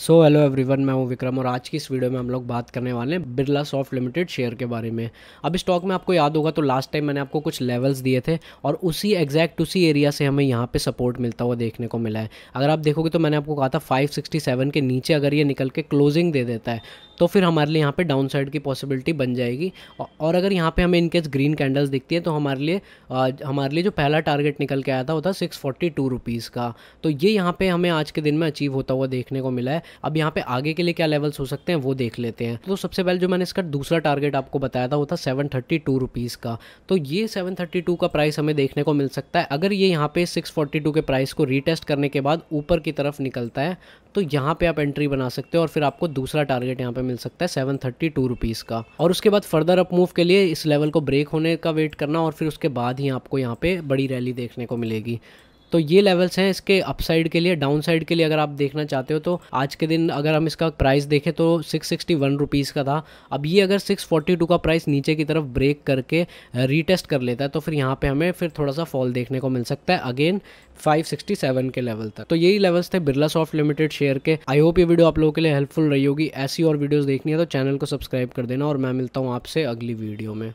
So hello everyone मैं हूँ विक्रम और आज की इस वीडियो में हम लोग बात करने वाले हैं बिरला सॉफ्ट लिमिटेड शेयर के बारे में। अब स्टॉक में आपको याद होगा तो लास्ट टाइम मैंने आपको कुछ लेवल्स दिए थे और उसी एग्जैक्ट उसी एरिया से हमें यहाँ पे सपोर्ट मिलता हुआ देखने को मिला है। अगर आप देखोगे तो मैंने आपको कहा था 567 के नीचे अगर ये निकल के क्लोजिंग दे देता है तो फिर हमारे लिए यहाँ पे डाउन साइड की पॉसिबिलिटी बन जाएगी। और अगर यहाँ पे हमें इनकेस ग्रीन कैंडल्स दिखती है तो हमारे लिए हमारे लिए जो पहला टारगेट निकल के आया था वो था सिक्स फोर्टी टू रुपीज़ का। तो ये यहाँ पे हमें आज के दिन में अचीव होता हुआ देखने को मिला है। अब यहाँ पे आगे के लिए क्या लेवल्स हो सकते हैं, वो देख लेते हैं। तो सबसे पहले जो मैंने इसका दूसरा टारगेट आपको बताया था, वो था सेवन थर्टी टू रुपीज़ का। तो ये सेवन थर्टी टू का प्राइस हमें देखने को मिल सकता है। अगर ये यहाँ पे सिक्स फोर्टी टू के प्राइस को रीटेस्ट करने के बाद ऊपर की तरफ़ निकलता है तो यहाँ पे आप एंट्री बना सकते हो और फिर आपको दूसरा टारगेट यहाँ पे मिल सकता है सेवन थर्टी टू रुपीज़ का। और उसके बाद फर्दर अप मूव के लिए इस लेवल को ब्रेक होने का वेट करना और फिर उसके बाद ही आपको यहाँ पे बड़ी रैली देखने को मिलेगी। तो ये लेवल्स हैं इसके अपसाइड के लिए डाउन साइड के लिए अगर आप देखना चाहते हो तो आज के दिन अगर हम इसका प्राइस देखें तो सिक्स सिक्सटी वन रुपीज़ का था। अब ये अगर सिक्स फोर्टी टू का प्राइस नीचे की तरफ़ ब्रेक करके रीटेस्ट कर लेता है तो फिर यहाँ पे हमें फिर थोड़ा सा फॉल देखने को मिल सकता है अगेन 567 के लेवल तक। तो यही लेवल्स थे बिरला सॉफ्ट लिमिटेड शेयर के। आई होप ये वीडियो आप लोगों के लिए हेल्पफुल रही होगी। ऐसी और वीडियोस देखनी है तो चैनल को सब्सक्राइब कर देना और मैं मिलता हूँ आपसे अगली वीडियो में।